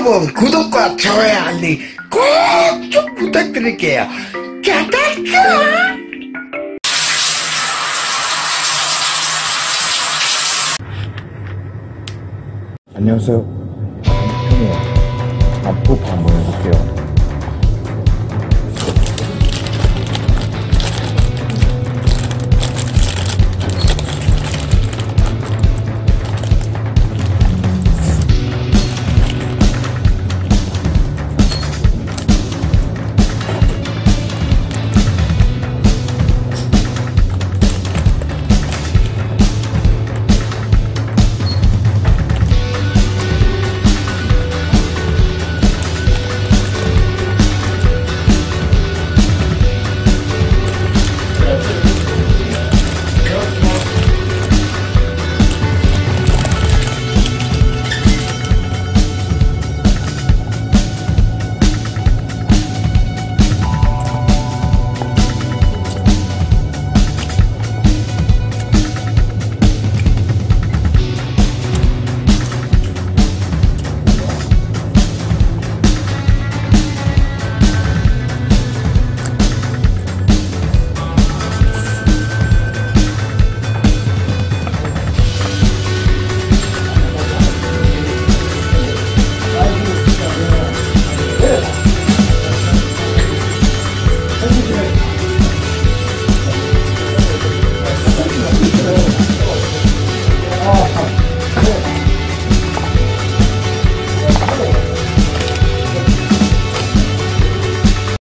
여러분 구독과 좋아요 알림 꼭 좀 부탁드릴게요 짜자자 안녕하세요. 아, 형이에요. 앞으로 방문해볼게요